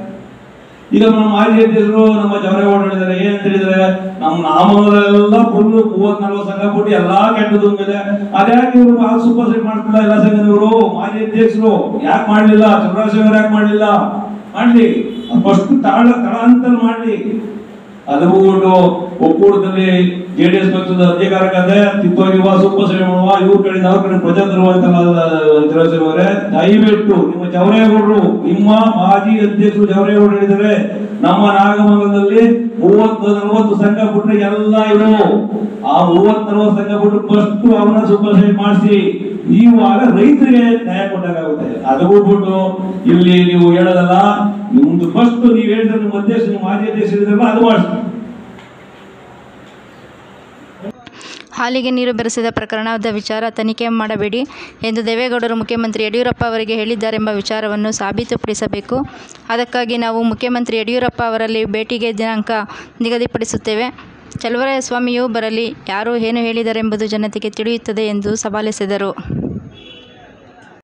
[SPEAKER 5] ಈಗ ನಮ್ಮ ಮಾಜಿ ಅಧ್ಯಕ್ಷರು, ನಮ್ಮ ಜವರೇಗೌಡ ಹೇಳಿದ್ದಾರೆ ಏನಂತ ಹೇಳಿದ್ರೆ ನಮ್ಮ ನಾಮಗಳೆಲ್ಲ ಫುಲ್ಲು ಮೂವತ್ ನಲ್ವತ್ತು ಸಂಘ ಕೊಟ್ಟು ಎಲ್ಲಾ ಕೆಟ್ಟದ್ದು ಮೇಲೆ ಅದ್ಯಾಕೆ ಇವರು ಸೂಪರ್ ಸೆಟ್ ಮಾಡ್ತಿಲ್ಲ? ಎಲ್ಲ ಸಂಘದವರು, ಮಾಜಿ ಅಧ್ಯಕ್ಷರು, ಯಾಕೆ ಮಾಡ್ಲಿಲ್ಲ? ಚಂದ್ರಶೇಖರ್ ಯಾಕೆ ಮಾಡ್ಲಿಲ್ಲ? ಮಾಡ್ಲಿ ಫಸ್ಟ್ ತಾಳ ತಳಾಂತರ ಮಾಡ್ಲಿ ಒಕ್ಕೂಟದಲ್ಲಿ ಜೆ ಡಿ ಎಸ್ ಪಕ್ಷದ ಅಧಿಕಾರಕ್ಕೆ ಸೂಪರ್ ಸೆಟ್ ಮಾಡುವ, ಇವ್ರ ಕಡೆ ಅವ್ರ ಕಡೆ ಪ್ರಜಾ ತರುವ ಅಂತಲ್ಲ ಅವರೇ ದಯವಿಟ್ಟು ನಿಮ್ಮ ಜವರೇಗೌಡರು ನಿಮ್ಮ ಮಾಜಿ ಅಧ್ಯಕ್ಷರು ಜವರೇಗೌಡರು ಹೇಳಿದರೆ ನಮ್ಮ ನಾಗಮಂಗಲದಲ್ಲಿ ಮೂವತ್ತು, ನಲವತ್ತು ಸಂಘ ಬಿಟ್ರೆ ಎಲ್ಲ ಇರೋ ಆ ಮೂವತ್ ನಲವತ್ತು ಸಂಘ ಬಿಟ್ಟು ಫಸ್ಟ್ ಅವನ ಸೆಟ್ ಮಾಡಿಸಿ. ನೀವು ವಾರ ರೈತರಿಗೆ ನ್ಯಾಯ ಕೊಟ್ಟಾಗುತ್ತೆ ಅದು ಹೋಗ್ಬಿಟ್ಟು ಇಲ್ಲಿ ನೀವು ಹೇಳೋದಲ್ಲ, ನಿಮ್ದು ಫಸ್ಟ್ ನೀವು ಹೇಳಿದ್ರೆ ನಿಮ್ಮ ಅಧ್ಯಕ್ಷ, ನಿಮ್ಮ ಮಾಜಿ ಅಧ್ಯಕ್ಷ ಅದು ಮಾಡಿಸಿ
[SPEAKER 1] ಹಾಲಿಗೆ ನೀರು ಬೆರೆಸಿದ ಪ್ರಕರಣದ ವಿಚಾರ ತನಿಖೆ ಮಾಡಬೇಡಿ ಎಂದು ದೇವೇಗೌಡರು ಮುಖ್ಯಮಂತ್ರಿ ಯಡಿಯೂರಪ್ಪ ಅವರಿಗೆ ಹೇಳಿದ್ದಾರೆಂಬ ವಿಚಾರವನ್ನು ಸಾಬೀತುಪಡಿಸಬೇಕು. ಅದಕ್ಕಾಗಿ ನಾವು ಮುಖ್ಯಮಂತ್ರಿ ಯಡಿಯೂರಪ್ಪ ಅವರಲ್ಲಿ ಭೇಟಿಗೆ ದಿನಾಂಕ ನಿಗದಿಪಡಿಸುತ್ತೇವೆ. ಚಲುವರಾಯ ಸ್ವಾಮಿಯೂ ಬರಲಿ ಯಾರು ಏನು ಹೇಳಿದರೆಂಬುದು ಜನತೆಗೆ ತಿಳಿಯುತ್ತದೆ ಎಂದು ಸವಾಲೆಸೆದರು.